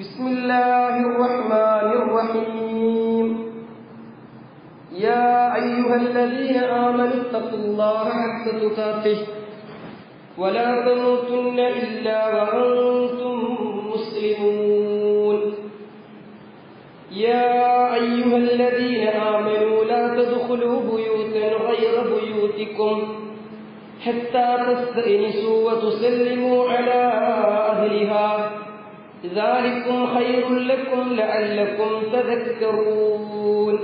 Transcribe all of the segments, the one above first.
بسم الله الرحمن الرحيم. يا أيها الذين آمنوا اتقوا الله حق تقاته ولا تموتن إلا وأنتم مسلمون. يا أيها الذين آمنوا لا تدخلوا بيوتا غير بيوتكم حتى تستئنسوا وتسلموا على أهلها. ذلكم خير لكم لعلكم تذكرون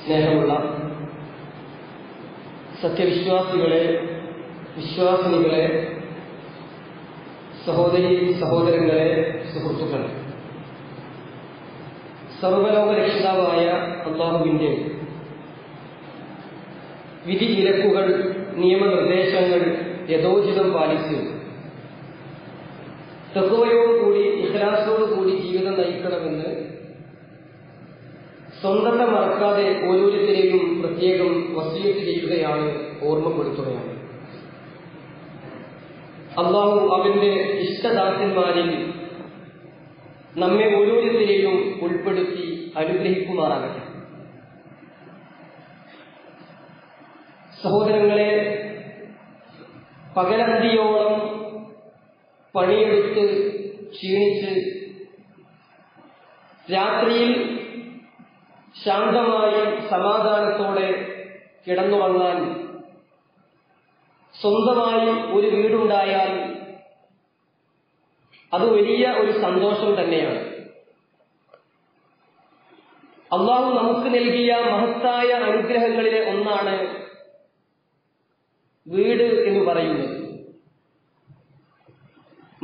സ്നേഹമുള്ള സത്യവിശ്വാസികളെ വിശ്വാസിനികളെ സഹോദരി സഹോദരങ്ങളെ സുഹൃത്തുക്കളെ സർവലോക രക്ഷിതാവായ അള്ളാഹുവിന്റെ വിധി വിലക്കുകൾ നിയമനിർദ്ദേശങ്ങൾ യഥോചിതം പാലിച്ച് തെക്കുവയോടുകൂടി ഇഖലാസോടുകൂടി ജീവിതം നയിക്കണമെന്ന് സ്വന്തത്തെ മറക്കാതെ ഓരോരുത്തരെയും പ്രത്യേകം വസീയത്ത് ചെയ്യുകയാണ് ഓർമ്മപ്പെടുത്തുകയാണ് അള്ളാഹു അവന്റെ ഇഷ്ടദാസന്മാരിൽ നമ്മെ ഓരോരുത്തരെയും ഉൾപ്പെടുത്തി അനുഗ്രഹിക്കുമാറാകട്ടെ. സഹോദരങ്ങളെ പകലന്തിയോളം പണിയെടുത്ത് ക്ഷീണിച്ച് രാത്രിയിൽ ശാന്തമായി സമാധാനത്തോടെ കിടന്നുറങ്ങാൻ സ്വന്തമായി ഒരു വീടുണ്ടായാൽ അത് വലിയ ഒരു സന്തോഷം തന്നെയാണ്. അള്ളാഹു നമുക്ക് നൽകിയ മഹത്തായ അനുഗ്രഹങ്ങളിലെ ഒന്നാണ് വീട് എന്ന് പറയുന്നത്.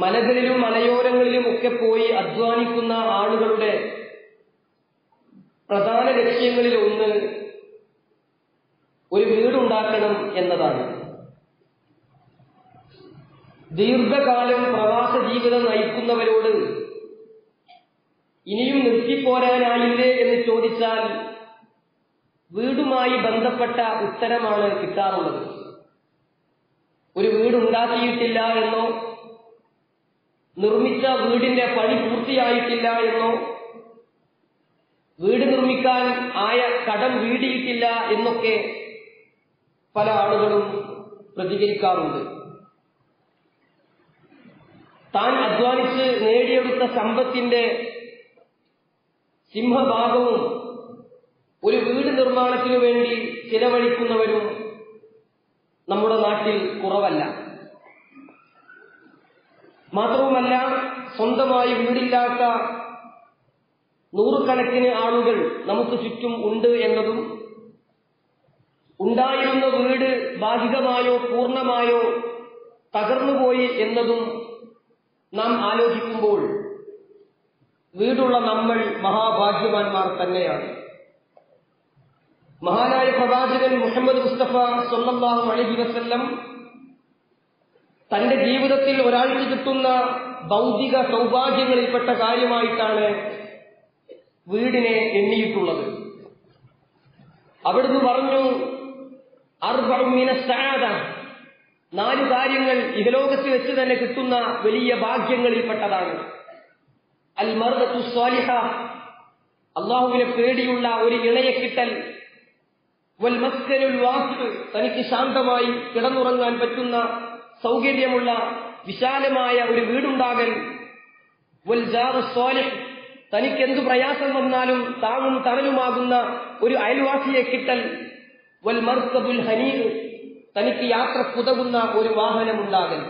മലകളിലും മലയോരങ്ങളിലും ഒക്കെ പോയി അധ്വാനിക്കുന്ന ആളുകളുടെ പ്രധാന ലക്ഷ്യങ്ങളിൽ ഒന്ന് ഒരു വീടുണ്ടാക്കണം എന്നതാണ്. ദീർഘകാലം പ്രവാസ ജീവിതം നയിക്കുന്നവരോട് ഇനിയും നിർത്തിപ്പോരാനായില്ലേ എന്ന് ചോദിച്ചാൽ വീടുമായി ബന്ധപ്പെട്ട ഉത്തരമാണ് കിട്ടാറുള്ളത്. ഒരു വീടുണ്ടാക്കിയിട്ടില്ല എന്നോ നിർമ്മിച്ച വീടിന്റെ പണി പൂർത്തിയായിട്ടില്ല എന്നോ? വീട് നിർമ്മിക്കാൻ ആയ കടം വീടിയിട്ടില്ല എന്നൊക്കെ പല ആളുകളും പ്രതികരിക്കാറുണ്ട്. താൻ അധ്വാനിച്ച് നേടിയെടുത്ത സമ്പത്തിന്റെ സിംഹഭാഗവും ഒരു വീട് നിർമ്മാണത്തിനു വേണ്ടി ചിലവഴിക്കുന്നവരും നമ്മുടെ നാട്ടിൽ കുറവല്ല. മാത്രവുമല്ല സ്വന്തമായി വീടില്ലാത്ത നൂറുകണക്കിന് ആളുകൾ നമുക്ക് ചുറ്റും ഉണ്ട് എന്നതും ഉണ്ടായിരുന്ന വീട് ഭാഗികമായോ പൂർണമായോ തകർന്നുപോയി എന്നതും നാം ആലോചിക്കുമ്പോൾ വീടുള്ള നമ്മൾ മഹാഭാഗ്യവാന്മാർ തന്നെയാണ്. മഹാനായ പ്രവാചകൻ മുഹമ്മദ് മുസ്തഫ സ്വന്തം അലഹി വസ്ല്ലം തന്റെ ജീവിതത്തിൽ ഒരാൾക്ക് കിട്ടുന്ന ഭൗതിക സൗഭാഗ്യങ്ങളിൽപ്പെട്ട കാര്യമായിട്ടാണ് വീടിനെ എണ്ണിയിട്ടുള്ളത്. അവിടുന്ന് പറഞ്ഞു അർബീന സാദ നാല് കാര്യങ്ങൾ ഇഹലോകത്ത് വെച്ച് തന്നെ കിട്ടുന്ന വലിയ ഭാഗ്യങ്ങളിൽപ്പെട്ടതാണ്. അൽ മർദത്തു സ്വാലിഹ അള്ളാഹുവിനെ പേടിയുള്ള ഒരു ഇണയെ കിട്ടൽ വൽ വാക്ക് തനിക്ക് ശാന്തമായി കിടന്നുറങ്ങാൻ പറ്റുന്ന സൗകര്യമുള്ള വിശാലമായ ഒരു വീടുണ്ടാകൽ. വൽ ജാറു തനിക്ക് എന്തു പ്രയാസം വന്നാലും താങ്ങും തണലുമാകുന്ന ഒരു അയൽവാസിയെ കിട്ടൽ. വൽ മർക്കബുൽ ഹനീർ തനിക്ക് യാത്രക്കുതകുന്ന ഒരു വാഹനമുണ്ടാകൽ.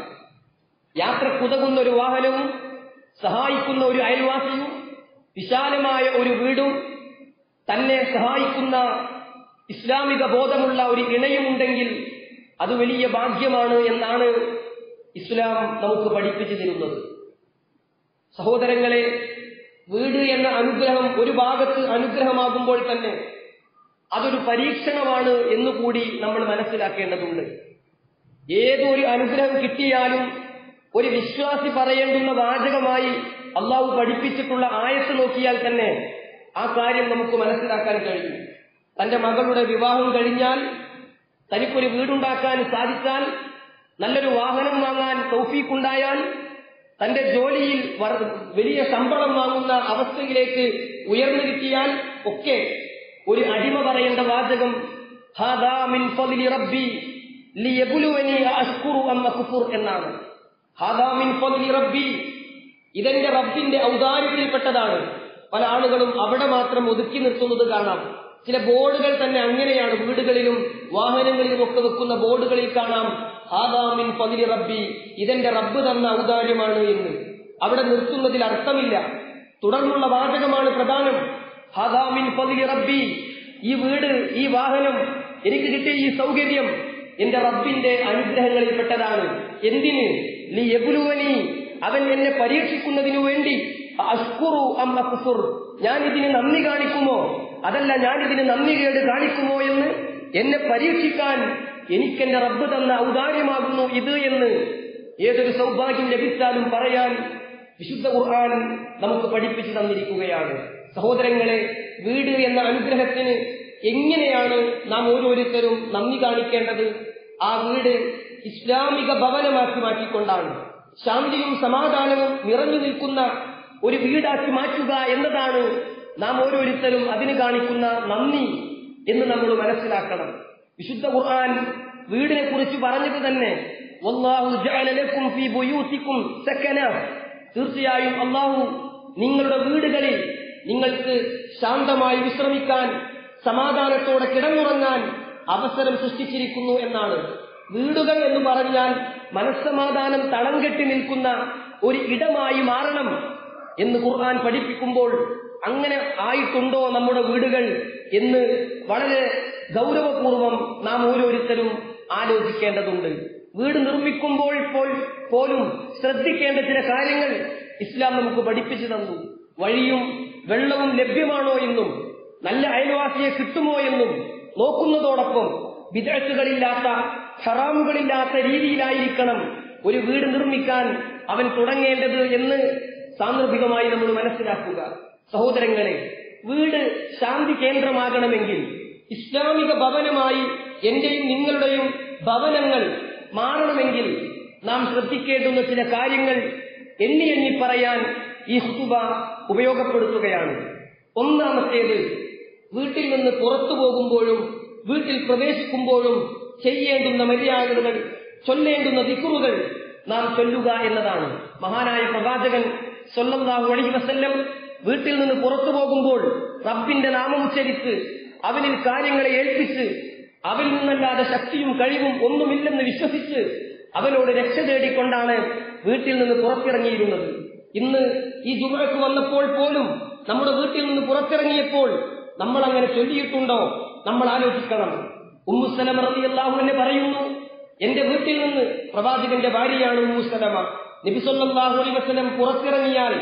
യാത്രക്കുതകുന്ന ഒരു വാഹനവും സഹായിക്കുന്ന ഒരു അയൽവാസിയും വിശാലമായ ഒരു വീടും തന്നെ സഹായിക്കുന്ന ഇസ്ലാമിക ബോധമുള്ള ഒരു ഇണയുമുണ്ടെങ്കിൽ അത് വലിയ ഭാഗ്യമാണ് എന്നാണ് ഇസ്ലാം നമുക്ക് പഠിപ്പിച്ചു തരുന്നത്. സഹോദരങ്ങളെ വീട് എന്ന അനുഗ്രഹം ഒരു ഭാഗത്ത് അനുഗ്രഹമാകുമ്പോൾ തന്നെ അതൊരു പരീക്ഷണമാണ് എന്നുകൂടി നമ്മൾ മനസ്സിലാക്കേണ്ടതുണ്ട്. ഏതൊരു അനുഗ്രഹം കിട്ടിയാലും ഒരു വിശ്വാസി പറയേണ്ടുന്ന വാചകമായി അള്ളാഹു പഠിപ്പിച്ചിട്ടുള്ള ആയത്ത് നോക്കിയാൽ തന്നെ ആ കാര്യം നമുക്ക് മനസ്സിലാക്കാൻ കഴിയും. തന്റെ മകളുടെ വിവാഹം കഴിഞ്ഞാൽ തനിക്കൊരു വീടുണ്ടാക്കാൻ സാധിച്ചാൽ നല്ലൊരു വാഹനം വാങ്ങാൻ തൗഫീക്കുണ്ടായാൽ തന്റെ ജോലിയിൽ വലിയ ശമ്പളം വാങ്ങുന്ന അവസ്ഥയിലേക്ക് ഉയർന്നിരിക്കിയാൽ ഒക്കെ ഒരു അടിമ പറയേണ്ട വാചകം എന്നാണ്. ഇതെന്റെ റബ്ബിന്റെ ഔദാര്യത്തിൽപ്പെട്ടതാണ്. പല ആളുകളും അവിടെ മാത്രം ഒതുക്കി നിർത്തുന്നത് കാണാം. ചില ബോർഡുകൾ തന്നെ അങ്ങനെയാണ്. വീടുകളിലും വാഹനങ്ങളിലും ഒക്കെ വെക്കുന്ന ബോർഡുകളിൽ കാണാം. ഹാദാമിൻ പതിരി റബ്ബി ഇതെന്റെ റബ്ബ് തന്ന ഔദാര്യമാണ് എന്ന്. അവിടെ നിർത്തുന്നതിൽ അർത്ഥമില്ല. തുടർന്നുള്ള വാചകമാണ് പ്രധാനം. ഹാദാമിൻ പതിരി റബ്ബി ഈ വീട് ഈ വാഹനം എനിക്ക് കിട്ടിയ ഈ സൗകര്യം എന്റെ റബ്ബിന്റെ അനുഗ്രഹങ്ങളിൽപ്പെട്ടതാണ്. എന്തിന്? നീ എബുലുവനി അവൻ എന്നെ പരീക്ഷിക്കുന്നതിനു വേണ്ടി. അഷ്കുറു അം അക്സുർ ഞാൻ ഇതിന് നന്ദി കാണിക്കുമോ? അതല്ല ഞാൻ ഇതിന് നന്ദി കേട് കാണിക്കുമോ എന്ന് എന്നെ പരീക്ഷിക്കാൻ എനിക്കെന്റെ റബ്ബ് തന്ന ഔദാര്യമാകുന്നു ഇത് എന്ന് ഏതൊരു സൗഭാഗ്യം ലഭിച്ചാലും പറയാൻ വിശുദ്ധ ഖുർആൻ നമുക്ക് പഠിപ്പിച്ചു തന്നിരിക്കുകയാണ്. സഹോദരങ്ങളെ വീട് എന്ന അനുഗ്രഹത്തിന് എങ്ങനെയാണ് നാം ഓരോരുത്തരും നന്ദി കാണിക്കേണ്ടത്? ആ വീട് ഇസ്ലാമിക ഭവനമാക്കി മാറ്റിക്കൊണ്ടാണ്. ശാന്തിയും സമാധാനവും നിറഞ്ഞു നിൽക്കുന്ന ഒരു വീടാക്കി മാറ്റുക എന്നതാണ് നാം ഓരോരുത്തരും അതിന് കാണിക്കുന്ന നന്ദി എന്ന് നമ്മൾ മനസ്സിലാക്കണം. വിശുദ്ധ ഖുർആൻ വീടിനെ കുറിച്ച് പറഞ്ഞത് തന്നെ തീർച്ചയായും അള്ളാഹു നിങ്ങളുടെ വീടുകളിൽ നിങ്ങൾക്ക് ശാന്തമായി വിശ്രമിക്കാൻ സമാധാനത്തോടെ കിടന്നുറങ്ങാൻ അവസരം സൃഷ്ടിച്ചിരിക്കുന്നു എന്നാണ്. വീടുകൾ എന്ന് പറഞ്ഞാൽ മനസ്സമാധാനം തളം കെട്ടി നിൽക്കുന്ന ഒരു ഇടമായി മാറണം എന്ന് ഖുർആൻ പഠിപ്പിക്കുമ്പോൾ അങ്ങനെ ആയിട്ടുണ്ടോ നമ്മുടെ വീടുകൾ എന്ന് വളരെ ഗൗരവപൂർവം നാം ഓരോരുത്തരും ആലോചിക്കേണ്ടതുണ്ട്. വീട് നിർമ്മിക്കുമ്പോൾ പോൽ- പോലും ശ്രദ്ധിക്കേണ്ട ചില കാര്യങ്ങൾ ഇസ്ലാം നമുക്ക് പഠിപ്പിച്ചു തന്നു. വഴിയും വെള്ളവും ലഭ്യമാണോ എന്നും നല്ല അയൽവാസിയെ കിട്ടുമോ എന്നും നോക്കുന്നതോടൊപ്പം വിദേശകളില്ലാത്ത ഹറാമുകളില്ലാത്ത രീതിയിലായിരിക്കണം ഒരു വീട് നിർമ്മിക്കാൻ അവൻ തുടങ്ങേണ്ടത് എന്ന് സാന്ദർഭികമായി നമ്മൾ മനസ്സിലാക്കുക. സഹോദരങ്ങളെ വീട് ശാന്തി കേന്ദ്രമാകണമെങ്കിൽ ഇസ്ലാമിക ഭവനമായി എന്റെയും നിങ്ങളുടെയും ഭവനങ്ങൾ മാറണമെങ്കിൽ നാം ശ്രദ്ധിക്കേണ്ടുന്ന ചില കാര്യങ്ങൾ എണ്ണി എണ്ണി പറയാൻ ഈ ഹുതുബ ഉപയോഗപ്പെടുത്തുകയാണ്. ഒന്നാമത്തേത് വീട്ടിൽ നിന്ന് പുറത്തു പോകുമ്പോഴും വീട്ടിൽ പ്രവേശിക്കുമ്പോഴും ചെയ്യേണ്ടുന്ന മര്യാദകൾ ചൊല്ലേണ്ടുന്ന ദിക്കുറുകൾ നാം ചൊല്ലുക എന്നതാണ്. മഹാനായ പ്രവാചകൻ സല്ലല്ലാഹു അലൈഹി വസല്ലം വീട്ടിൽ നിന്ന് പുറത്തു പോകുമ്പോൾ റബ്ബിന്റെ നാമം ഉച്ചരിച്ച് അവനിൽ കാര്യങ്ങളെ ഏൽപ്പിച്ച് അവിൽ നിന്നല്ലാതെ ശക്തിയും കഴിവും ഒന്നുമില്ലെന്ന് വിശ്വസിച്ച് അവനോട് രക്ഷ തേടിക്കൊണ്ടാണ് വീട്ടിൽ നിന്ന് പുറത്തിറങ്ങിയിരുന്നത്. ഇന്ന് ഈ ജുമഴക്ക് വന്നപ്പോൾ പോലും നമ്മുടെ വീട്ടിൽ നിന്ന് പുറത്തിറങ്ങിയപ്പോൾ നമ്മൾ അങ്ങനെ ചൊല്ലിയിട്ടുണ്ടോ? നമ്മൾ ആലോചിക്കണം. ഉമ്മുസലമ റളിയല്ലാഹു എന്നെ പറയുന്നു എന്റെ വീട്ടിൽ നിന്ന് പ്രവാചകന്റെ ഭാര്യയാണ് ഉമ്മുസലമ നബി സല്ലല്ലാഹു അലൈഹി വസല്ലം പുറത്തിറങ്ങിയാൽ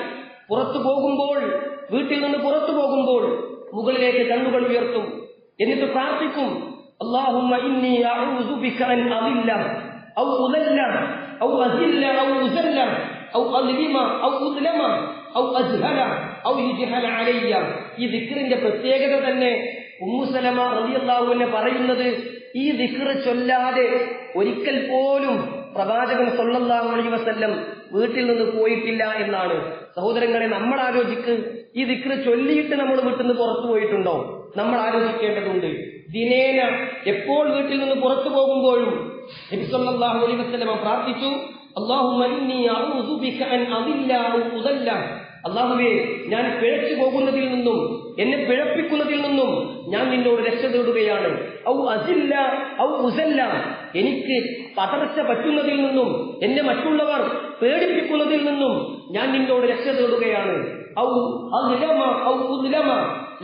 പുറത്തു പോകുമ്പോൾ വീട്ടിൽ നിന്ന് പുറത്തു പോകുമ്പോൾ മുകളിലേക്ക് കണ്ണുകൾ ഉയർത്തും. എന്നിട്ട് പ്രാർത്ഥിക്കും അലയ്യ. ഈ പ്രത്യേകത തന്നെ ഉമ്മുസലമ റളിയല്ലാഹു അൻഹ പറയുന്നത് ഈ ദിക്ര ചൊല്ലാതെ ഒരിക്കൽ പോലും പ്രവാചകൻ സൊല്ലാഹു അലൈഹി വസല്ലം വീട്ടിൽ നിന്ന് പോയിട്ടില്ല എന്നാണ്. സഹോദരങ്ങളെ നമ്മൾ ആലോചിക്ക് ഈ ദിക്ർ ചൊല്ലിയിട്ട് നമ്മൾ വീട്ടിൽ നിന്ന് പുറത്തു പോയിട്ടുണ്ടോ? നമ്മൾ ആലോചിക്കേണ്ടതുണ്ട് ദിനേന എപ്പോൾ വീട്ടിൽ നിന്ന് പുറത്തു പോകുമ്പോഴും പ്രാർത്ഥിച്ചു അള്ളാഹുവേ ഞാൻ പിഴച്ചു പോകുന്നതിൽ നിന്നും എന്നെ പിഴപ്പിക്കുന്നതിൽ നിന്നും ഞാൻ നിന്നോട് രക്ഷ തേടുകയാണ് ഔ അസില്ല ഔ ഉസല്ല. എനിക്ക് പതർച്ച പറ്റുന്നതിൽ നിന്നും എന്നെ മറ്റുള്ളവർ പേടിപ്പിക്കുന്നതിൽ നിന്നും ഞാൻ നിന്നോട് രക്ഷ തേടുകയാണ് ഔ അദിലമ ഔ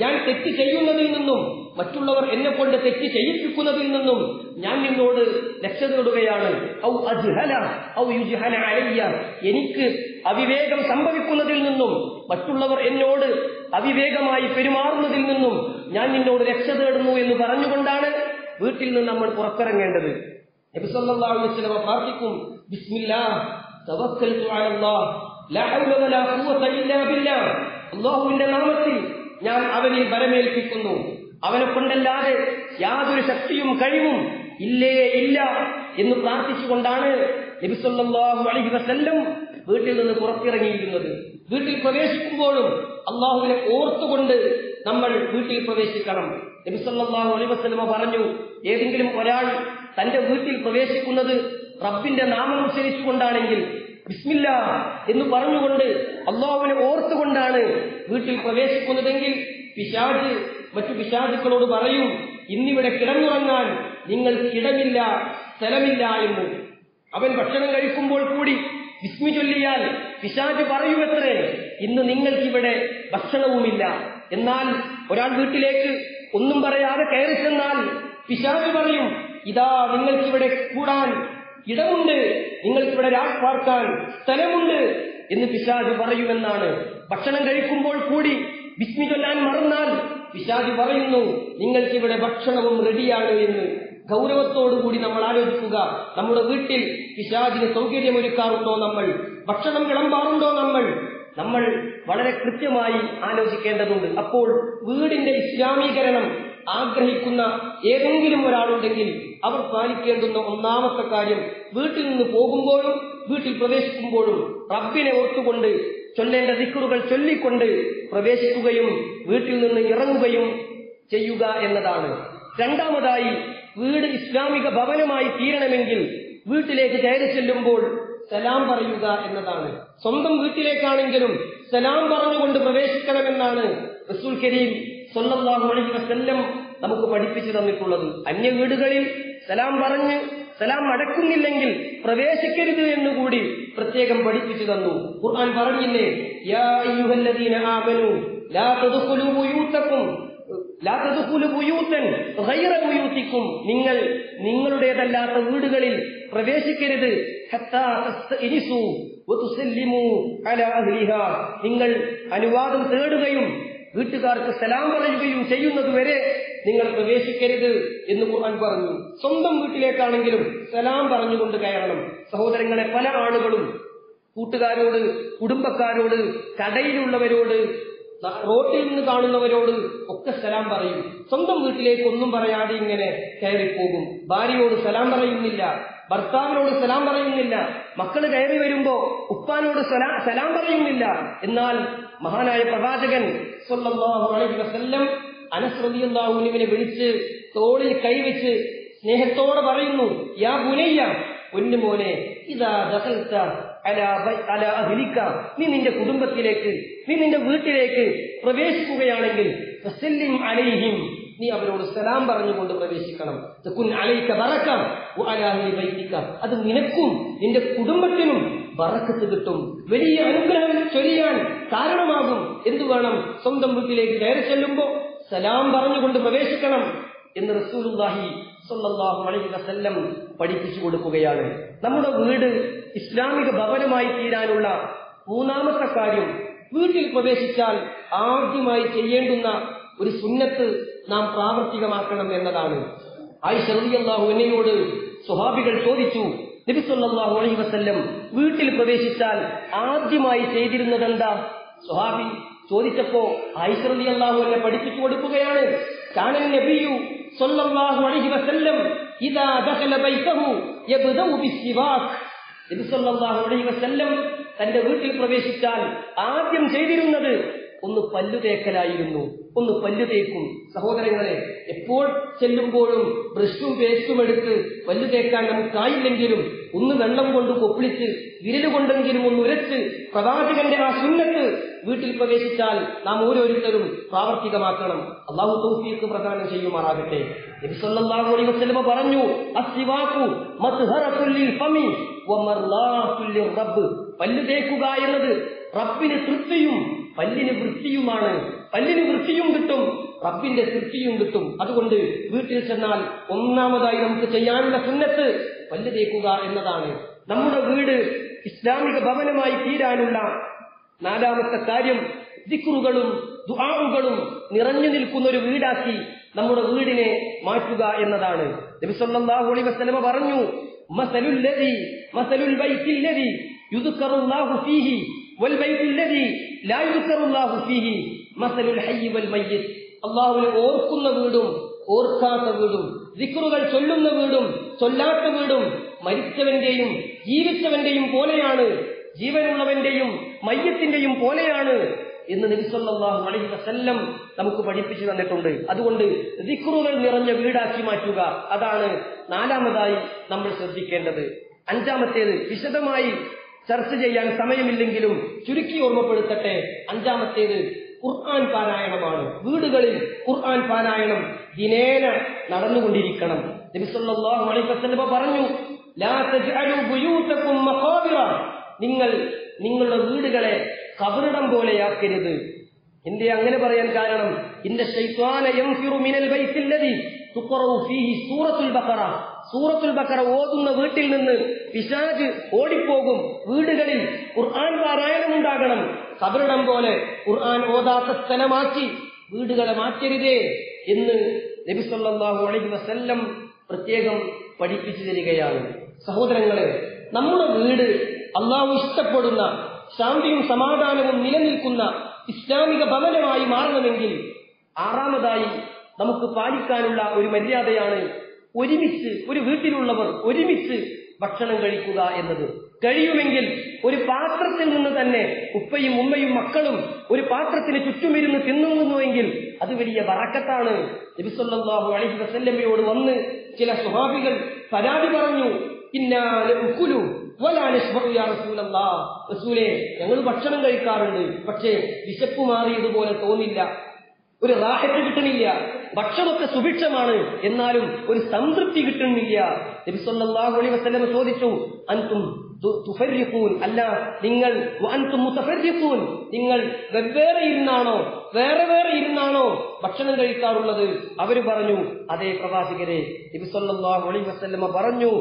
ഞാൻ തെറ്റ് ചെയ്യുന്നതിൽ നിന്നും മറ്റുള്ളവർ എന്നെ കൊണ്ട് തെറ്റ് ചെയ്യിപ്പിക്കുന്നതിൽ നിന്നും ഞാൻ നിന്നോട് രക്ഷ തേടുകയാണ് ഔ അജ്ഹല ഔ യുജ്ഹല അലയ്യ. എനിക്ക് അവിവേകം സംഭവിക്കുന്നതിൽ നിന്നും മറ്റുള്ളവർ എന്നോട് അവിവേകമായി പെരുമാറുന്നതിൽ നിന്നും ഞാൻ നിന്നോട് രക്ഷ തേടുന്നു എന്ന് പറഞ്ഞുകൊണ്ടാണ് വീട്ടിൽ നിന്ന് നമ്മൾ പുറത്തിറങ്ങേണ്ടത്. നബി സല്ലല്ലാഹു അലൈഹി വസല്ലം പ്രാർത്ഥിക്കും ബിസ്മില്ലാഹ് തവക്കൽതു അലല്ലാഹ്. ലാ ഹൗല വലാ ഖുവത ഇല്ലാ ബില്ലാഹ് അല്ലാഹുവിന്റെ നാമത്തിൽ ഞാൻ അവനെ വരമേൽപ്പിക്കുന്നു. അവനെ കൊണ്ടല്ലാതെ യാതൊരു ശക്തിയും കഴിവും ഇല്ലേ ഇല്ല എന്ന് പ്രാർത്ഥിച്ചുകൊണ്ടാണ് നബി സല്ലല്ലാഹു അലൈഹി വസല്ലം വീട്ടിൽ നിന്ന് പുറത്തിറങ്ങിയിരുന്നത് വീട്ടിൽ പ്രവേശിക്കുമ്പോഴും അള്ളാഹുവിനെ ഓർത്തുകൊണ്ട് നമ്മൾ വീട്ടിൽ പ്രവേശിക്കണം. നബിസല്ലാഹു അലൈ വസ്ലമ പറഞ്ഞു ഏതെങ്കിലും ഒരാൾ തന്റെ വീട്ടിൽ പ്രവേശിക്കുന്നത് റബ്ബിന്റെ നാമം ഉച്ചരിച്ചുകൊണ്ടാണെങ്കിൽ ബിസ്മില്ല എന്ന് പറഞ്ഞുകൊണ്ട് അള്ളാഹുവിനെ ഓർത്തുകൊണ്ടാണ് വീട്ടിൽ പ്രവേശിക്കുന്നതെങ്കിൽ പിശാജ് മറ്റു പിശാജുക്കളോട് പറയും ഇന്നിവിടെ കിടന്നുറങ്ങാൻ നിങ്ങൾക്ക് ഇടമില്ല സ്ഥലമില്ല എന്ന്. അവൻ ഭക്ഷണം കഴിക്കുമ്പോൾ കൂടി വിസ്മി ചൊല്ലിയാൽ പിശാജ് പറയുമത്രേ ഇന്ന് നിങ്ങൾക്കിവിടെ ഭക്ഷണവുമില്ല. എന്നാൽ ഒരാൾ വീട്ടിലേക്ക് ഒന്നും പറയാതെ കയറി ചെന്നാൽ പിശാജ് പറയും ഇതാ നിങ്ങൾക്കിവിടെ കൂടാൻ ഇടമുണ്ട്. നിങ്ങൾക്കിവിടെ രാജ് പാർക്കാൻ സ്ഥലമുണ്ട് എന്ന് പിശാജ് പറയുമെന്നാണ്. ഭക്ഷണം കഴിക്കുമ്പോൾ കൂടി വിസ്മി ചൊല്ലാൻ മറന്നാൽ പിശാജ് പറയുന്നു നിങ്ങൾക്കിവിടെ ഭക്ഷണവും റെഡിയാണ് എന്ന്. ഗൗരവത്തോടുകൂടി നമ്മൾ ആലോചിക്കുക. നമ്മുടെ വീട്ടിൽ പിശാജിന് സൗകര്യമൊരുക്കാറുണ്ടോ നമ്മൾ? ഭക്ഷണം വിളമ്പാറുണ്ടോ നമ്മൾ? നമ്മൾ വളരെ കൃത്യമായി ആലോചിക്കേണ്ടതുണ്ട്. അപ്പോൾ വീടിന്റെ ഇസ്ലാമീകരണം ആഗ്രഹിക്കുന്ന ഏതെങ്കിലും ഒരാളുണ്ടെങ്കിൽ അവർ പാലിക്കേണ്ടുന്ന ഒന്നാമത്തെ കാര്യം വീട്ടിൽ നിന്ന് പോകുമ്പോഴും വീട്ടിൽ പ്രവേശിക്കുമ്പോഴും റബ്ബിനെ ഓർത്തുകൊണ്ട് ചൊല്ലേണ്ട ദിക്കറുകൾ ചൊല്ലിക്കൊണ്ട് പ്രവേശിക്കുകയും വീട്ടിൽ നിന്ന് ഇറങ്ങുകയും ചെയ്യുക എന്നതാണ്. രണ്ടാമതായി വീട് ഇസ്ലാമിക ഭവനമായി തീരണമെങ്കിൽ വീട്ടിലേക്ക് കയറി ചെല്ലുമ്പോൾ സലാം പറയുക എന്നതാണ്. സ്വന്തം വീട്ടിലേക്കാണെങ്കിലും സലാം പറഞ്ഞുകൊണ്ട് പ്രവേശിക്കണമെന്നാണ് റസൂൽ കരീം സ്വന്തം വസല്ലം നമുക്ക് പഠിപ്പിച്ചു തന്നിട്ടുള്ളത്. അന്യ വീടുകളിൽ സലാം പറഞ്ഞ് സലാം അടക്കുന്നില്ലെങ്കിൽ പ്രവേശിക്കരുത് എന്ന് കൂടി പ്രത്യേകം പഠിപ്പിച്ചു തന്നു. ഖുർആൻ പറഞ്ഞില്ലേ യാ അയ്യുഹല്ലദീന ആമനു ലാ തദ്ഖുലൂ ബുയൂതകും ലാ ബുയൂതൻ ഗൈറ ബുയൂതികും നിങ്ങൾ നിങ്ങളുടേതല്ലാത്ത വീടുകളിൽ പ്രവേശിക്കരുത്. ഹത്താ തസ്തഇനിസു വതുസല്ലിമു അലാ അഹ്ലിഹാ. നിങ്ങൾ അനുവാദം തേടുകയും വീട്ടുകാർക്ക് സലാം പറയുകയും ചെയ്യുന്നത് വരെ നിങ്ങൾ പ്രവേശിക്കരുത് എന്ന് ഖുർആൻ പറഞ്ഞു. സ്വന്തം വീട്ടിലേക്കാണെങ്കിലും സലാം പറഞ്ഞുകൊണ്ട് കയറണം. സഹോദരങ്ങളെ പല ആളുകളും കൂട്ടുകാരോട് കുടുംബക്കാരോട് കടയിലുള്ളവരോട് റോട്ടിൽ നിന്ന് കാണുന്നവരോട് ഒക്കെ സലാം പറയും. സ്വന്തം വീട്ടിലേക്ക് ഒന്നും പറയാതെ ഇങ്ങനെ കയറിപ്പോകും. ഭാര്യയോട് സലാം പറയുന്നില്ല. ഭർത്താവിനോട് സലാം പറയുന്നില്ല. മക്കൾ കയറി വരുമ്പോ ഉപ്പാനോട് സലാം പറയുന്നില്ല. എന്നാൽ മഹാനായ പ്രവാചകൻ സ്വല്ലല്ലാഹു അലൈഹി വസല്ലം അനസ് റളിയല്ലാഹുവിനെ വിളിച്ച് തോളിൽ കൈവച്ച് സ്നേഹത്തോടെ പറയുന്നു യാ ബുനയ്യ പൊന്നു മോനെ ഇതാ ദഖൽത അല നീ നിന്റെ കുടുംബത്തിലേക്ക് നീ നിന്റെ വീട്ടിലേക്ക് പ്രവേശിക്കുകയാണെങ്കിൽ അലൈഹിം. നീ അവരോട് സലാം പറഞ്ഞുകൊണ്ട് പ്രവേശിക്കണം. അത് നിനക്കും നിന്റെ കുടുംബത്തിനും ബറക്കത്ത് കിട്ടും. വലിയ അനുഗ്രഹം ചൊരിയാൻ കാരണമാകും. എന്തു വേണം സ്വന്തം വീട്ടിലേക്ക് കയറി ചെല്ലുമ്പോ? സലാം പറഞ്ഞുകൊണ്ട് പ്രവേശിക്കണം എന്ന് റസൂലുല്ലാഹി സ്വല്ലല്ലാഹു അലൈഹി വസല്ലം പഠിപ്പിച്ചു കൊടുക്കുകയാണ്. നമ്മുടെ വീട് ഇസ്ലാമിക ഭവനമായി തീരാനുള്ള മൂന്നാമത്തെ കാര്യം വീട്ടിൽ പ്രവേശിച്ചാൽ ആദ്യമായി ചെയ്യേണ്ടുന്ന ഒരു സുന്നത്ത് നാം പ്രാവർത്തികമാക്കണം എന്നതാണ്. ആയിഷ റളിയല്ലാഹു അൻഹയോട് സ്വഹാബികൾ ചോദിച്ചു നബി സല്ലല്ലാഹു അലൈഹി വസല്ലം വീട്ടിൽ പ്രവേശിച്ചാൽ ആദ്യമായി ചെയ്തിരുന്നത് എന്താ സ്വഹാബി ചോദിച്ചപ്പോ ആയിഷ അള്ളാഹു എന്നെ പഠിപ്പിച്ചു കൊടുക്കുകയാണ്. നബിയു സ്വല്ലല്ലാഹു അലൈഹി വസല്ലം ഇദാ ബൈതഹു യബ്ദഉ നബി സ്വല്ലല്ലാഹു അലൈഹി വസല്ലം തന്റെ വീട്ടിൽ പ്രവേശിച്ചാൽ ആദ്യം ചെയ്തിരുന്നത് ഒന്ന് പല്ലു തേക്കലായിരുന്നു ഒന്ന് പല്ലു തേക്കും സഹോദരങ്ങളെ എപ്പോൾ ചെല്ലുമ്പോഴും ബ്രഷും പേസ്റ്റും എടുത്ത് പല്ലു തേക്കാൻ നമുക്കായില്ലെങ്കിലും ഒന്ന് വെള്ളം കൊണ്ട് കൊപ്പിളിച്ച് വിരൽ കൊണ്ടെങ്കിലും ഒന്ന് ഉരച്ച് പ്രവാചകന്റെ ആ സുന്നത്ത് വീട്ടിൽ പ്രവേശിച്ചാൽ നാം ഓരോരുത്തരും പ്രാവർത്തികമാക്കണം. അള്ളാഹു തൗഫീഖ് പ്രദാനം ചെയ്യുമാറാകട്ടെ. അലൈഹി വസല്ലമ പറഞ്ഞു ലിൽ ഫമി ലിറബ്ബ് പല്ല് എന്നത് റബ്ബിന് തൃപ്തിയും പല്ലിന് വൃത്തിയുമാണ്. പല്ലിന് വൃത്തിയും കിട്ടും. റബ്ബിന്റെ തൃപ്തിയും കിട്ടും. അതുകൊണ്ട് വീട്ടിൽ ചെന്നാൽ ഒന്നാമതായി നമുക്ക് ചെയ്യാനുള്ള സുന്നത്ത് പല്ല് തേക്കുക എന്നതാണ്. നമ്മുടെ വീട് ഇസ്ലാമിക ഭവനമായി തീരാനുള്ള നാലാമത്തെ കാര്യം ദിക്കുറുകളും ദുആറുകളും നിറഞ്ഞു നിൽക്കുന്ന ഒരു വീടാക്കി നമ്മുടെ വീടിനെ മാറ്റുക എന്നതാണ്. പറഞ്ഞു മസലുൽ മസലുൽ ബൈത്തിൽ ലദി യുദ്കറുല്ലാഹു ഫീഹി വൽ അല്ലാഹുവിനെ ഓർക്കുന്ന വീടും ഓർക്കാത്ത വീടും ദിക്റുകൾ ചൊല്ലുന്ന വീടും ചൊല്ലാത്ത വീടും മരിച്ചവന്റെയും ജീവിച്ചവന്റെയും പോലെയാണ് ജീവനുള്ളവന്റെയും മയ്യത്തിന്റെയും പോലെയാണ് എന്ന് നബിസല്ലാഹു അലൈഹി വസല്ലം നമുക്ക് പഠിപ്പിച്ചു തന്നിട്ടുണ്ട്. അതുകൊണ്ട് ദിക്റുകൾ നിറഞ്ഞ വീടാക്കി മാറ്റുക അതാണ് നാലാമതായി നമ്മൾ ശ്രദ്ധിക്കേണ്ടത്. അഞ്ചാമത്തേത് വിശദമായി ചർച്ച ചെയ്യാൻ സമയമില്ലെങ്കിലും ചുരുക്കി ഓർമ്മപ്പെടുത്തട്ടെ. അഞ്ചാമത്തേത് ഖുർആൻ പാരായണമാണ്. വീടുകളിൽ ഖുർആൻ പാരായണം ദിനേന നടന്നുകൊണ്ടിരിക്കണം. നബിസല്ലാഹു അലൈഹി പറഞ്ഞു നിങ്ങൾ നിങ്ങളുടെ വീടുകളെ കബറിടം പോലെയാക്കരുത്. എന്തേ അങ്ങനെ പറയാൻ കാരണം? ഇന്റെ സൂറത്തുൽ ബക്കറ സൂറത്തുൽ ബക്കറ ഓതുന്ന വീട്ടിൽ നിന്ന് പിശാജ് ഓടിപ്പോകും. വീടുകളിൽ ഖുർആൻ പാരായണം ഉണ്ടാകണം. കബറിടം പോലെ ഖുർആൻ ഓതാത്ത സ്ഥലമാക്കി വീടുകളെ മാറ്റരുതേ എന്ന് നബി സല്ലല്ലാഹു അലൈഹി വസല്ലം പ്രത്യേകം പഠിപ്പിച്ചു തരികയാണ്. സഹോദരങ്ങളെ നമ്മുടെ വീട് അള്ളാഹു ഇഷ്ടപ്പെടുന്ന ശാന്തിയും സമാധാനവും നിലനിൽക്കുന്ന ഇസ്ലാമിക ഭവനമായി മാറണമെങ്കിൽ ആറാമതായി നമുക്ക് പാലിക്കാനുള്ള ഒരു മര്യാദയാണ് ഒരുമിച്ച് ഒരു വീട്ടിലുള്ളവർ ഒരുമിച്ച് ഭക്ഷണം കഴിക്കുക എന്നത്. കഴിയുമെങ്കിൽ ഒരു പാത്രത്തിൽ നിന്ന് തന്നെ ഉപ്പയും ഉമ്മയും മക്കളും ഒരു പാത്രത്തിന് ചുറ്റുമിരുന്ന് തിന്നുന്നുവെങ്കിൽ അത് വലിയ വറക്കത്താണ് നബിസ്വല്ലാഹു അലഹി വസല്ലമ്മയോട് വന്ന് ചില സ്വഭാവികൾ പരാതി പറഞ്ഞു ഞങ്ങൾ ഭക്ഷണം കഴിക്കാറുണ്ട്. പക്ഷേ വിശപ്പ് മാറിയതുപോലെ തോന്നില്ല. ഒരു റാഹത്ത് കിട്ടണില്ല. ഭക്ഷണമൊക്കെ സുഭിക്ഷമാണ്. എന്നാലും ഒരു സംതൃപ്തി കിട്ടുന്നില്ല. ചോദിച്ചു അൻതും അല്ല നിങ്ങൾ നിങ്ങൾ വെവ്വേറെ ഇരുന്നാണോ? വേറെ വേറെ ഇരുന്നാണോ ഭക്ഷണം കഴിക്കാറുള്ളത്? അവർ പറഞ്ഞു അതേ പ്രവാചകരെ നബി സല്ലല്ലാഹു അലൈഹി വസല്ലം പറഞ്ഞു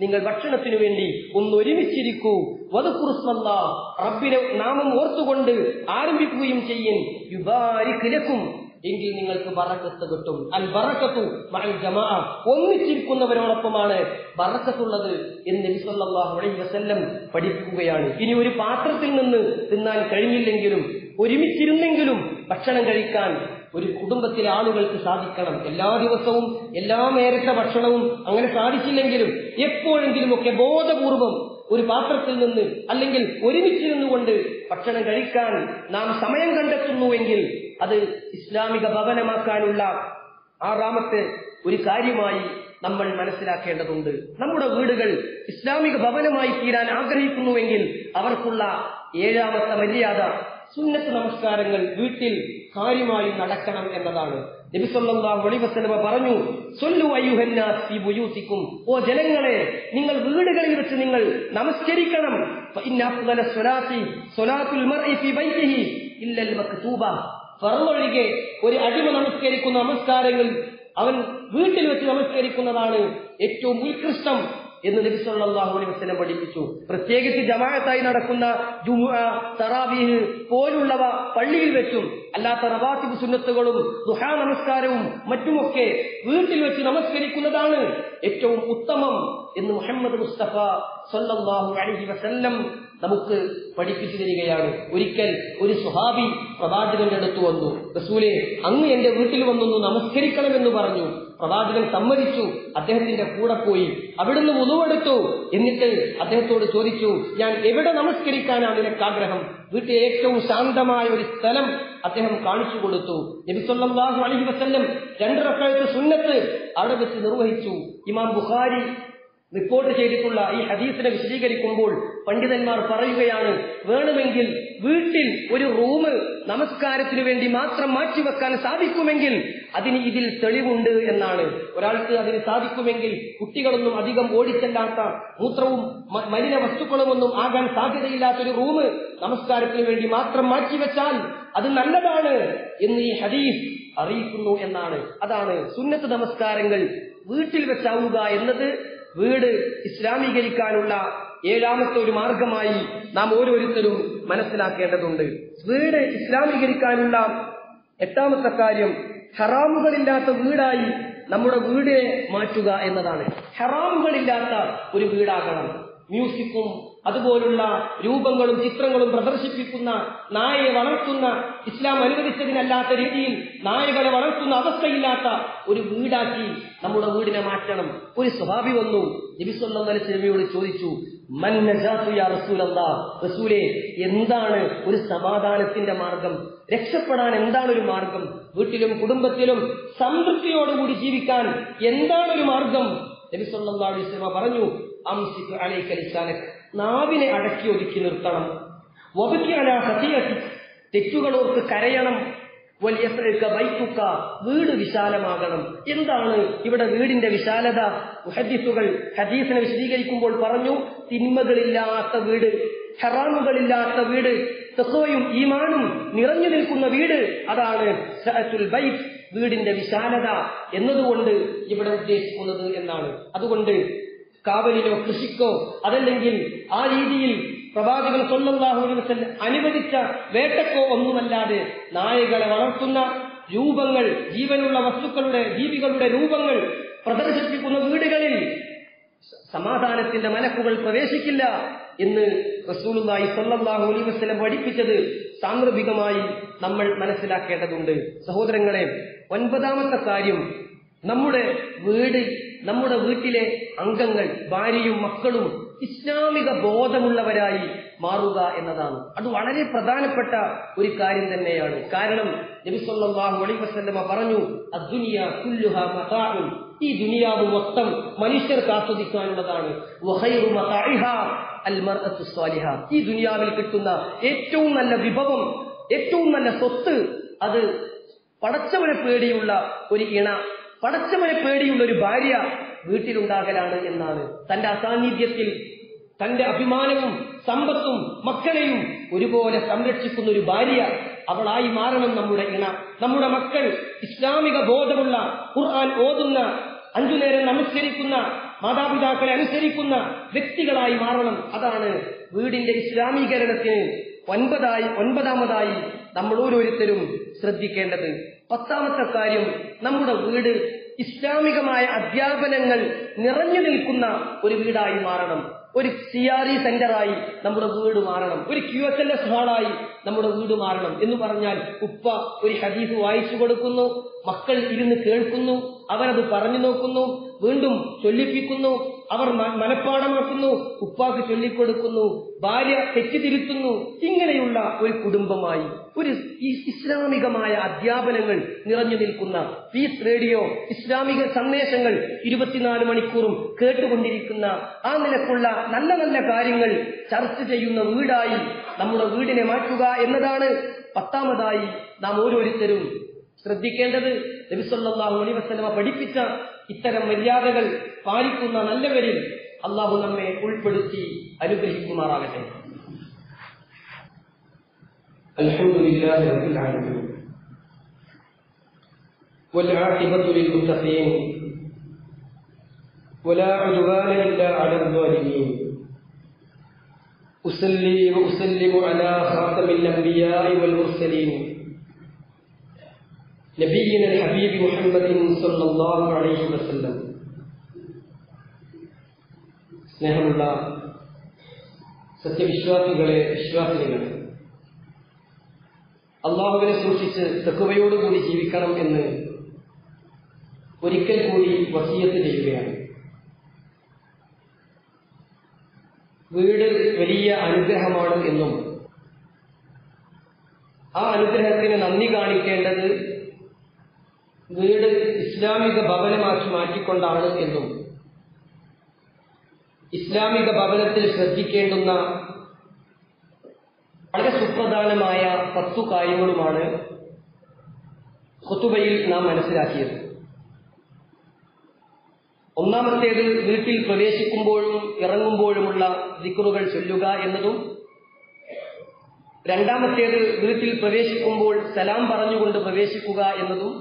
നിങ്ങൾ ഭക്ഷണത്തിനു വേണ്ടി ഒന്ന് ഒരുമിച്ചിരിക്കൂ. വദുഖുറുസ്മല്ലാ റബ്ബിനെ നാമം ഓർത്തുകൊണ്ട് ആരംഭിക്കുകയും ചെയ്യും യുബാരിക് ലക്കും. എങ്കിൽ നിങ്ങൾക്ക് ബറക്കത്ത് കിട്ടും. അൽ ബറക്കത്തു മഅൽ ജമാഅ. ഒന്നിച്ചിരിക്കുന്നവരോടൊപ്പമാണ് ബറക്കത്തുള്ളത് എന്ന് നബി സല്ലല്ലാഹു അലൈഹി വസല്ലം പഠിപ്പിക്കുകയാണ് ഇനി ഒരു പാത്രത്തിൽ നിന്ന് തിന്നാൻ കഴിഞ്ഞില്ലെങ്കിലും ഒരുമിച്ചിരുന്നെങ്കിലും ഭക്ഷണം കഴിക്കാൻ ഒരു കുടുംബത്തിലെ ആളുകൾക്ക് സാധിക്കണം. എല്ലാ ദിവസവും എല്ലാ നേരത്തെ ഭക്ഷണവും അങ്ങനെ സാധിച്ചില്ലെങ്കിലും എപ്പോഴെങ്കിലുമൊക്കെ ബോധപൂർവം ഒരു പാത്രത്തിൽ നിന്ന് അല്ലെങ്കിൽ ഒരുമിച്ചിരുന്നുകൊണ്ട് ഭക്ഷണം കഴിക്കാൻ നാം സമയം കണ്ടെത്തുന്നുവെങ്കിൽ അത് ഇസ്ലാമിക ഭവനമാക്കാനുള്ള ആറാമത്തെ ഒരു കാര്യമായി നമ്മൾ മനസ്സിലാക്കേണ്ടതുണ്ട്. നമ്മുടെ വീടുകൾ ഇസ്ലാമിക ഭവനമായി തീരാൻ ആഗ്രഹിക്കുന്നുവെങ്കിൽ അവർക്കുള്ള ഏഴാമത്തെ മര്യാദ സുന്നത്ത് നമസ്കാരങ്ങൾ വീട്ടിൽ കാര്യമായി നടക്കണം എന്നതാണ്. നബി സല്ലല്ലാഹു അലൈഹി വസല്ലമ പറഞ്ഞു സല്ലു അയ്യുഹന്നാസ് ഫീ ഓ ജനങ്ങളെ നിങ്ങൾ വീടുകളിൽ വെച്ച് നിങ്ങൾ നമസ്കരിക്കണം. ഫർളൊഴികെ ഒരു അടിമ നമസ്കരിക്കുന്ന നമസ്കാരങ്ങൾ അവൻ വീട്ടിൽ വെച്ച് നമസ്കരിക്കുന്നതാണ് ഏറ്റവും ഉത്കൃഷ്ടം എന്ന് നബി സല്ലല്ലാഹു അലൈഹി വസല്ലം പഠിപ്പിച്ചു. പ്രത്യേകിച്ച് ജമാഅത്തായി നടക്കുന്ന തറാവീഹ് പോലുള്ളവ പള്ളിയിൽ വെച്ചും അല്ലാത്ത റവാത്തിബ് സുന്നത്തുകളും ദുഹാ നമസ്കാരവും മറ്റുമൊക്കെ വീട്ടിൽ വെച്ച് നമസ്കരിക്കുന്നതാണ് ഏറ്റവും ഉത്തമം എന്ന് മുഹമ്മദ് മുസ്തഫ സല്ലല്ലാഹു അലഹി വസല്ലം നമുക്ക് പഠിപ്പിച്ചു തരികയാണ് ഒരിക്കൽ ഒരു സ്വഹാബി പ്രവാചകന്റെ അടുത്ത് വന്നു റസൂലെ അങ്ങ് എന്റെ വീട്ടിൽ വന്നൊന്ന് നമസ്കരിക്കണമെന്ന് പറഞ്ഞു. പ്രവാചകൻ സമ്മതിച്ചു. അദ്ദേഹത്തിന്റെ കൂടെ പോയി. അവിടുന്ന് ഉതുവെടുത്തു എന്നിട്ട് അദ്ദേഹത്തോട് ചോദിച്ചു ഞാൻ എവിടെ നമസ്കരിക്കാനാണ് നിനക്ക് ആഗ്രഹം വീട്ടിലെ ഏറ്റവും ശാന്തമായ ഒരു സ്ഥലം അദ്ദേഹം കാണിച്ചു കൊടുത്തു. നബിസ്വല്ലാഹു അലഹി വസ്ല്ലം രണ്ട് റക്കാലത്ത് സുന്നത്ത് അവിടെ വെച്ച് നിർവഹിച്ചു. ഇമാം ബുഖാരി റിപ്പോർട്ട് ചെയ്തിട്ടുള്ള ഈ ഹദീസിനെ വിശദീകരിക്കുമ്പോൾ പണ്ഡിതന്മാർ പറയുകയാണ് വേണമെങ്കിൽ വീട്ടിൽ ഒരു റൂം നമസ്കാരത്തിനു വേണ്ടി മാത്രം മാറ്റിവെക്കാൻ സാധിക്കുമെങ്കിൽ അതിന് ഇതിൽ തെളിവുണ്ട് എന്നാണ്. ഒരാൾക്ക് അതിന് സാധിക്കുമെങ്കിൽ കുട്ടികളൊന്നും അധികം ഓടിച്ചെല്ലാത്ത മൂത്രവും മലിന വസ്തുക്കളുമൊന്നും ആകാൻ സാധ്യതയില്ലാത്തൊരു റൂം നമസ്കാരത്തിന് വേണ്ടി മാത്രം മാറ്റിവെച്ചാൽ അത് നല്ലതാണ് എന്ന് ഈ ഹദീസ് അറിയിക്കുന്നു എന്നാണ്. അതാണ് സുന്നത്ത് നമസ്കാരങ്ങൾ വീട്ടിൽ വെച്ചാവുക എന്നത് വീട് ഇസ്ലാമീകരിക്കാനുള്ള ഏഴാമത്തെ ഒരു മാർഗമായി നാം ഓരോരുത്തരും മനസ്സിലാക്കേണ്ടതുണ്ട്. വീട് ഇസ്ലാമീകരിക്കാനുള്ള എട്ടാമത്തെ കാര്യം ഹറാമുകളില്ലാത്ത വീടായി നമ്മുടെ വീടിനെ മാറ്റുക എന്നതാണ്. ഹറാമുകളില്ലാത്ത ഒരു വീടാകണം. മ്യൂസിക്കും അതുപോലുള്ള രൂപങ്ങളും ചിത്രങ്ങളും പ്രദർശിപ്പിക്കുന്ന നായയെ വളർത്തുന്ന ഇസ്ലാം അനുവദിച്ചതിനല്ലാത്ത രീതിയിൽ നായകളെ വളർത്തുന്ന അവസ്ഥയില്ലാത്ത ഒരു വീടാക്കി നമ്മുടെ വീടിനെ മാറ്റണം. ഒരു സ്വഭാവി വന്നു നബിസ്വല്ലം സിനിമയോട് ചോദിച്ചു റസൂലേ എന്താണ് ഒരു സമാധാനത്തിന്റെ മാർഗം? രക്ഷപ്പെടാൻ എന്താണ് ഒരു മാർഗം? വീട്ടിലും കുടുംബത്തിലും സംതൃപ്തിയോടുകൂടി ജീവിക്കാൻ എന്താണ് ഒരു മാർഗം? നബി സല്ലല്ലാഹു അലൈഹി വസല്ലം പറഞ്ഞു അംസിഖ് അലൈക്കൽ ലിസാനക്. നാവിനെ അടക്കി ഒതുക്കി നിർത്തണം. വബക്കി അലാ ഖതിയതിക് തെറ്റുകളോർക്ക് കരയണം വലിയ ബൈക്കുക്ക വീട് വിശാലമാകണം. എന്താണ് ഇവിടെ വീടിന്റെ വിശാലത? ഹദീസുകൾ ഹദീസിനെ വിശദീകരിക്കുമ്പോൾ പറഞ്ഞു തിന്മകളില്ലാത്ത വീട് ഹറാമുകളില്ലാത്ത വീട് തെക്കോയും ഈമാനും നിറഞ്ഞു നിൽക്കുന്ന വീട് അതാണ് വീടിന്റെ വിശാലത എന്നതുകൊണ്ട് ഇവിടെ ഉദ്ദേശിക്കുന്നത് എന്നാണ്. അതുകൊണ്ട് കാവലിലോ കൃഷിക്കോ അതല്ലെങ്കിൽ ആ രീതിയിൽ പ്രവാചകൻ സ്വന്തം അനുവദിച്ച വേട്ടക്കോ ഒന്നുമല്ലാതെ നായകളെ വളർത്തുന്ന രൂപങ്ങൾ ജീവനുള്ള വസ്തുക്കളുടെ ജീവികളുടെ രൂപങ്ങൾ പ്രദർശിപ്പിക്കുന്ന വീടുകളിൽ സമാധാനത്തിന്റെ മലക്കുകൾ പ്രവേശിക്കില്ല എന്ന് റസൂലുള്ളാഹി സ്വല്ലല്ലാഹു അലൈഹി വസല്ലം പഠിപ്പിച്ചത് സാന്ദർഭികമായി നമ്മൾ മനസ്സിലാക്കേണ്ടതുണ്ട്. സഹോദരങ്ങളെ ഒൻപതാമത്തെ കാര്യം നമ്മുടെ വീട് നമ്മുടെ വീട്ടിലെ അംഗങ്ങൾ ഭാര്യയും മക്കളും ഇസ്ലാമിക ബോധമുള്ളവരായി മാറുക എന്നതാണ്. അത് വളരെ പ്രധാനപ്പെട്ട ഒരു കാര്യം തന്നെയാണ്. കാരണം നബി സല്ലല്ലാഹു അലൈഹി വസല്ലമ പറഞ്ഞു അദ്ദുനിയ ഈ ദുനിയാവ് മൊത്തം മർഅത്തു സ്വാലിഹ. ഈ ദുനിയാവിൽ കിട്ടുന്ന ഏറ്റവും നല്ല വിഭവം ഏറ്റവും നല്ല സ്വത്ത് അത് പടച്ചവനെ പേടിയുള്ള ഒരു ഇണ പടച്ചവനെ പേടിയുള്ള ഒരു ഭാര്യ വീട്ടിലുണ്ടാകലാണ് എന്നാണ് തന്റെ അസാന്നിധ്യത്തിൽ തന്റെ അഭിമാനവും സമ്പത്തും മക്കളെയും ഒരുപോലെ സംരക്ഷിക്കുന്ന ഒരു ഭാര്യ അവളായി മാറണം നമ്മുടെ ഇണ. നമ്മുടെ മക്കൾ ഇസ്ലാമിക ബോധമുള്ള ഖുർആൻ ഓതുന്ന അഞ്ചു നേരം നമസ്കരിക്കുന്ന മാതാപിതാക്കളെ അനുസരിക്കുന്ന വ്യക്തികളായി മാറണം. അതാണ് വീടിന്റെ ഇസ്ലാമീകരണത്തിന് ഒൻപതായി ഒൻപതാമതായി നമ്മൾ ഓരോരുത്തരും ശ്രദ്ധിക്കേണ്ടത്. പത്താമത്തെ കാര്യം നമ്മുടെ വീട് ഇസ്ലാമികമായ അധ്യാപനങ്ങൾ നിറഞ്ഞു നിൽക്കുന്ന ഒരു വീടായി മാറണം. ഒരു സി ആർ ഇ സെന്ററായി നമ്മുടെ വീട് മാറണം. ഒരു ക്യു എസ് എൽ എസ് ഹാളായി നമ്മുടെ വീട് മാറണം എന്ന് പറഞ്ഞാൽ ഉപ്പ ഒരു ഹദീസ് വായിച്ചു കൊടുക്കുന്നു മക്കൾ ഇരുന്ന് കേൾക്കുന്നു അവരത് പറഞ്ഞു നോക്കുന്നു വീണ്ടും ചൊല്ലിപ്പിക്കുന്നു അവർ മനഃപ്പാടമാക്കുന്നു ഉപ്പാക്ക് ചൊല്ലിക്കൊടുക്കുന്നു ഭാര്യ തെറ്റിതിരുത്തുന്നു. ഇങ്ങനെയുള്ള ഒരു കുടുംബമായി ഒരു ഇസ്ലാമികമായ അധ്യാപനങ്ങൾ നിറഞ്ഞു നിൽക്കുന്ന പീസ് റേഡിയോ ഇസ്ലാമിക സന്ദേശങ്ങൾ ഇരുപത്തിനാല് മണിക്കൂറും കേട്ടുകൊണ്ടിരിക്കുന്ന ആ നിലക്കുള്ള നല്ല നല്ല കാര്യങ്ങൾ ചർച്ച ചെയ്യുന്ന വീടായി നമ്മുടെ വീടിനെ മാറ്റുക എന്നതാണ് പത്താമതായി നാം ഓരോരുത്തരും ശ്രദ്ധിക്കേണ്ടത്. നബിസല്ലാഹു അലൈവസ്ലമ പഠിപ്പിച്ച ഇത്തരം മര്യാദകൾ പാലിക്കുന്ന നല്ലവരിൽ അള്ളാഹു നമ്മെ ഉൾപ്പെടുത്തി അനുഗ്രഹിക്കുമാറാകട്ടെ الحمد لله رب العالمين والعاقبة للمتقين ولا عدوان إلا على الظالمين أصلي وأسلم على خاتم الأنبياء والمرسلين നബീന ഹബീബ് മുഹമ്മദ് സല്ലല്ലാഹു അലൈഹി വസല്ലം. സ്നേഹമുള്ള സത്യവിശ്വാസികളെ വിശ്വാസിനികളെ അള്ളാഹുവിനെ സൂക്ഷിച്ച് തെക്കുവയോടുകൂടി ജീവിക്കണം എന്ന് ഒരിക്കൽ കൂടി വസീയത്ത് ചെയ്യുകയാണ്. വീട് വലിയ അനുഗ്രഹമാണ് എന്നും ആ അനുഗ്രഹത്തിന് നന്ദി കാണിക്കേണ്ടത് വീട് ഇസ്ലാമിക ഭവനമാക്കി മാറ്റിക്കൊണ്ടാണ് എന്നും. ഇസ്ലാമിക ഭവനത്തിൽ ശ്രദ്ധിക്കേണ്ടുന്ന വളരെ സുപ്രധാനമായ പത്തു കാര്യങ്ങളുമാണ് കൊത്തുബയിൽ നാം മനസ്സിലാക്കിയത്. ഒന്നാമത്തേത് വീട്ടിൽ പ്രവേശിക്കുമ്പോഴും ഇറങ്ങുമ്പോഴുമുള്ള ദിക്റുകൾ ചൊല്ലുക എന്നതും രണ്ടാമത്തേത് വീട്ടിൽ പ്രവേശിക്കുമ്പോൾ സലാം പറഞ്ഞുകൊണ്ട് പ്രവേശിക്കുക എന്നതും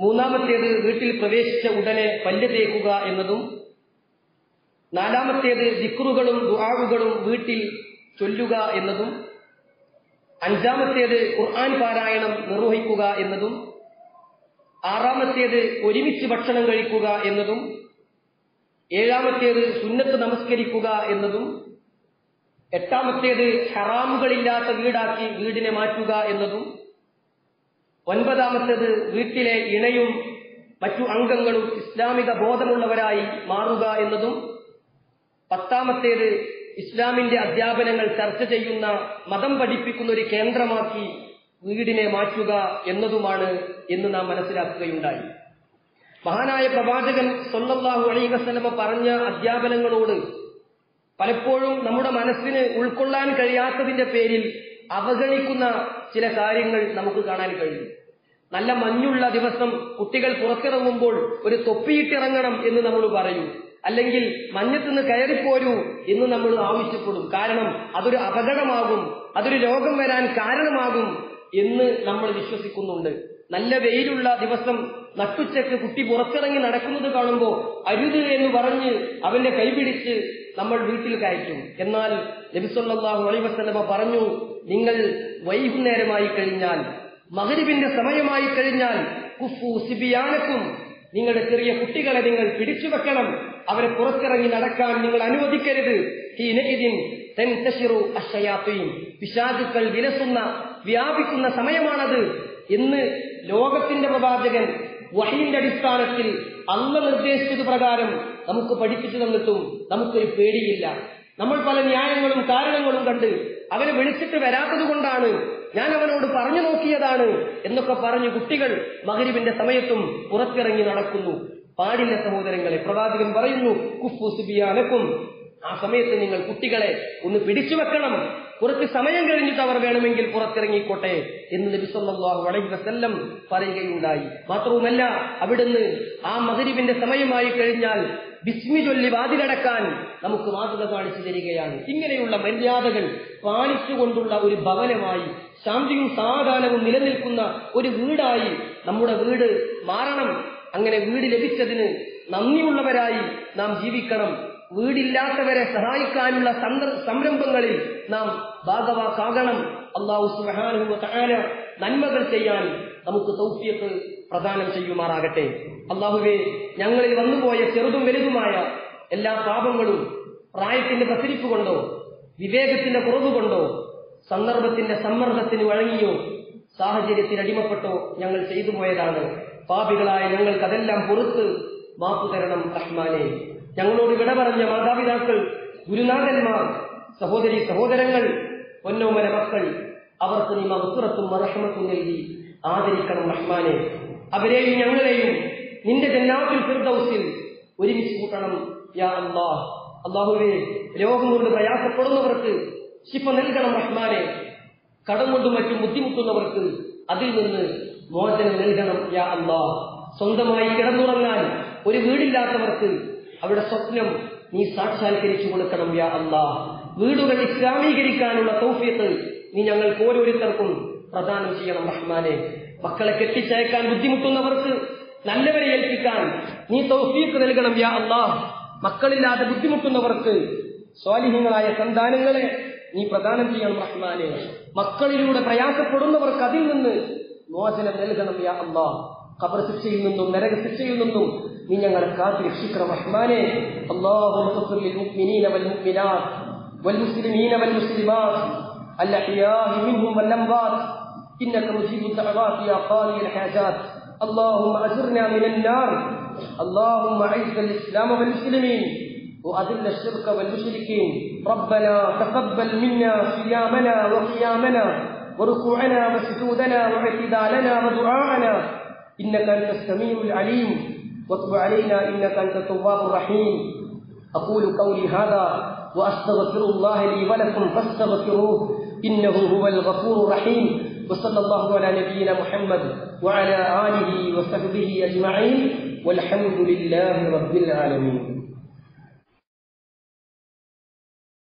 മൂന്നാമത്തേത് വീട്ടിൽ പ്രവേശിച്ച ഉടനെ പല്ല് തേക്കുക എന്നതും നാലാമത്തേത് ദിക്റുകളും ദുആവുകളും വീട്ടിൽ ചൊല്ലുക എന്നതും അഞ്ചാമത്തേത് ഖുർആൻ പാരായണം നിർവഹിക്കുക എന്നതും ആറാമത്തേത് ഒരുമിച്ച് ഭക്ഷണം കഴിക്കുക എന്നതും ഏഴാമത്തേത് സുന്നത്ത് നമസ്കരിക്കുക എന്നതും എട്ടാമത്തേത് ഹറാമുകളില്ലാത്ത വീടാക്കി വീടിനെ മാറ്റുക എന്നതും ഒൻപതാമത്തേത് വീട്ടിലെ ഇണയും മറ്റു അംഗങ്ങളും ഇസ്ലാമിക ബോധമുള്ളവരായി മാറുക എന്നതും പത്താമത്തേത് ഇസ്ലാമിന്റെ അധ്യാപനങ്ങൾ ചർച്ച ചെയ്യുന്ന മതം പഠിപ്പിക്കുന്ന ഒരു കേന്ദ്രമാക്കി വീടിനെ മാറ്റുക എന്നതുമാണ് എന്ന് നാം മനസ്സിലാക്കുകയുണ്ടായി. മഹാനായ പ്രവാചകൻ സൊല്ലാഹു അലൈ വസ്ലമ പറഞ്ഞ അധ്യാപനങ്ങളോട് പലപ്പോഴും നമ്മുടെ മനസ്സിന് ഉൾക്കൊള്ളാൻ കഴിയാത്തതിന്റെ പേരിൽ അവഗണിക്കുന്ന ചില കാര്യങ്ങൾ നമുക്ക് കാണാൻ കഴിയും. നല്ല മഞ്ഞുള്ള ദിവസം കുട്ടികൾ പുറത്തിറങ്ങുമ്പോൾ ഒരു തൊപ്പിയിട്ടിറങ്ങണം എന്ന് നമ്മൾ പറയും. അല്ലെങ്കിൽ മഞ്ഞത്തുനിന്ന് കയറിപ്പോരൂ എന്ന് നമ്മൾ ആവശ്യപ്പെടും. കാരണം അതൊരു അപകടമാകും അതൊരു രോഗം വരാൻ കാരണമാകും എന്ന് നമ്മൾ വിശ്വസിക്കുന്നുണ്ട്. നല്ല വെയിലുള്ള ദിവസം നട്ടുച്ചക്ക് കുട്ടി പുറത്തിറങ്ങി നടക്കുന്നത് കാണുമ്പോൾ അരുത് എന്ന് പറഞ്ഞ് അവന്റെ കൈപിടിച്ച് നമ്മൾ വീട്ടിൽ കയറ്റും. എന്നാൽ നബിസ്വല്ലാഹു അലൈവസ്ലമ പറഞ്ഞു നിങ്ങൾ വൈകുന്നേരമായി കഴിഞ്ഞാൽ മകരിവിന്റെ സമയമായി കഴിഞ്ഞാൽ കുഫു സിബിയാനക്കും നിങ്ങളുടെ ചെറിയ കുട്ടികളെ നിങ്ങൾ പിടിച്ചു വെക്കണം. അവരെ പുറത്തിറങ്ങി നടക്കാൻ നിങ്ങൾ അനുവദിക്കരുത്. പിശാചുക്കൾ വിലസുന്ന വ്യാപിക്കുന്ന സമയമാണത്. എന്ന് ലോകത്തിന്റെ പ്രവാചകൻ വഹീന്റെ അടിസ്ഥാനത്തിൽ അല്ല നിർദ്ദേശിച്ചത് പ്രകാരം നമുക്ക് പഠിപ്പിച്ചു തന്നിട്ടും നമുക്കൊരു പേടിയില്ല. നമ്മൾ പല ന്യായങ്ങളും കാരണങ്ങളും കണ്ട് അവനെ വിളിച്ചിട്ട് വരാത്തത് കൊണ്ടാണ് ഞാൻ അവനോട് പറഞ്ഞു നോക്കിയതാണ് എന്നൊക്കെ പറഞ്ഞു കുട്ടികൾ മകരിവിന്റെ സമയത്തും പുറത്തിറങ്ങി നടക്കുന്നു. പാടില്ല സഹോദരങ്ങളെ പ്രവാചകൻ പറയുന്നു കുഫു സുബിയാനക്കും. ആ സമയത്ത് നിങ്ങൾ കുട്ടികളെ ഒന്ന് പിടിച്ചു വെക്കണം. കുറച്ച് സമയം കഴിഞ്ഞിട്ട് അവർ വേണമെങ്കിൽ പുറത്തിറങ്ങിക്കോട്ടെ എന്ന് നബിസല്ലാഹു അലൈഹി വസല്ലം പറയുകയുണ്ടായി. മാത്രവുമല്ല അവിടുന്ന് ആ മകരിവിന്റെ സമയമായി കഴിഞ്ഞാൽ ബിസ്മി ചൊല്ലി വാതിലടക്കാൻ നമുക്ക് മാതൃക കാണിച്ചു തരികയാണ്. ഇങ്ങനെയുള്ള മര്യാദകൾ പാലിച്ചുകൊണ്ടുള്ള ഒരു ഭവനമായി ശാന്തിയും സമാധാനവും നിലനിൽക്കുന്ന ഒരു വീടായി നമ്മുടെ വീട് മാറണം. അങ്ങനെ വീട് ലഭിച്ചതിന് നന്ദിയുള്ളവരായി നാം ജീവിക്കണം. വീടില്ലാത്തവരെ സഹായിക്കാനുള്ള സംരംഭങ്ങളിൽ നാം ഭാഗവാക്കാകണം. അള്ളാഹു സുബാനുവ താര നന്മകൾ ചെയ്യാൻ നമുക്ക് തൗഫിയത്ത് പ്രദാനം ചെയ്യുമാറാകട്ടെ. അള്ളാഹുവെ ഞങ്ങളിൽ വന്നുപോയ ചെറുതും വലുതുമായ എല്ലാ പാപങ്ങളും പ്രായത്തിന്റെ പ്രസരിപ്പ് കൊണ്ടോ വിവേകത്തിന്റെ കുറവ് കൊണ്ടോ സന്ദർഭത്തിന്റെ സമ്മർദ്ദത്തിന് വഴങ്ങിയോ സാഹചര്യത്തിന് അടിമപ്പെട്ടോ ഞങ്ങൾ ചെയ്തു പോയതാണ്. പാപികളായ ഞങ്ങൾക്ക് അതെല്ലാം പുറത്ത് മാപ്പു തരണം റഹ്മാനെ. ഞങ്ങളോട് വിട പറഞ്ഞ മാതാപിതാക്കൾ ഗുരുനാഥന്മാർ സഹോദരി സഹോദരങ്ങൾ പൊന്നോമന മക്കൾ അവർക്ക് നീ മഹസുറത്തും മറഹമത്തും നൽകി ആദരിക്കണം റഹ്മാനെ. അവരെയും ഞങ്ങളെയും നിന്റെ ജന്നാത്തിൽ ഫിർദൌസിൽ ഒരുമിച്ച് കൂട്ടണം. യാ അള്ളാഹ് അള്ളാഹുവെ രോഗം കൊണ്ട് പ്രയാസപ്പെടുന്നവർക്ക് ശിഫ നൽകണം റഹ്മാനെ. കടം കൊണ്ടും മറ്റും ബുദ്ധിമുട്ടുന്നവർക്ക് അതിൽ നിന്ന് മോചനം നൽകണം. യാ അള്ളാഹ് സ്വന്തമായി കിടന്നുറങ്ങാൻ ഒരു വീടില്ലാത്തവർക്ക് അവരുടെ സ്വപ്നം നീ സാക്ഷാത്കരിച്ചു കൊടുക്കണം. യാ അള്ളാഹ് വീടുകൾ ഇസ്ലാമീകരിക്കാനുള്ള തൗഫിയത്ത് നീ ഞങ്ങൾക്ക് ഓരോരുത്തർക്കും പ്രദാനം ചെയ്യണം റഹ്മാനെ. മക്കളെ കെട്ടിച്ചയക്കാൻ ബുദ്ധിമുട്ടുന്നവർക്ക് നല്ലവരെ ഏൽപ്പിക്കാൻ നീ തൗഫീക്ക് നൽകണം യാ അള്ളാ മക്കളില്ലാതെ ബുദ്ധിമുട്ടുന്നവർക്ക് സ്വാലിഹ്യങ്ങളായ സന്താനങ്ങളെ നീ പ്രദാനം ചെയ്യണം റഹ്മാനെ മക്കളിലൂടെ പ്രയാസപ്പെടുന്നവർക്ക് അതിൽ നിന്ന് മോചനം നൽകണം യാ അള്ളാ ഖബർ ശിക്ഷയിൽ നിന്നും നരക ശിക്ഷയിൽ നിന്നും നീ ഞങ്ങളെ കാത്തു രക്ഷിക്കണം റഹ്മാനെ اللهم اغفر للمؤمنين والمؤمنات والمسلمين والمسلمات الأحياء منهم والأموات إنك مجيب الدعوات يا قاضي الحاجات. اللهم أجرنا من النار. اللهم أعز الإسلام والمسلمين وأذل الشرك والمشركين. ربنا تقبل منا صيامنا وقيامنا وركوعنا وسجودنا واعتدالنا ودعاءنا. إنك أنت السميع العليم. واتب علينا إنك أنت التواب الرحيم. أقول قولي هذا وأستغفر الله لي ولكم فاستغفروه. إنه هو الغفور الرحيم. وصلى الله على نبينا محمد وعلى آله وصحبه أجمعين والحمد لله رب العالمين.